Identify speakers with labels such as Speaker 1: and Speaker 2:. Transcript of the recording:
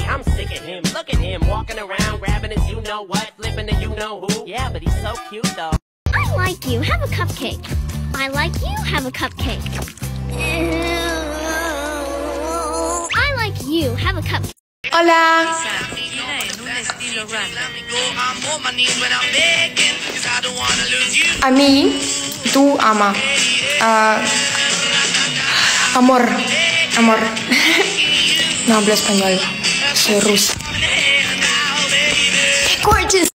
Speaker 1: I'm sick him. Look at him walking around, grabbing you know flipping you know who. Yeah, but he's so cute though.
Speaker 2: I like you, have a cupcake. I like you, have a cupcake. I like you, have a cupcake.
Speaker 3: Hola a mí, tú ama. Ah, amor, amor. No hablo español, soy rusa. Gorgeous.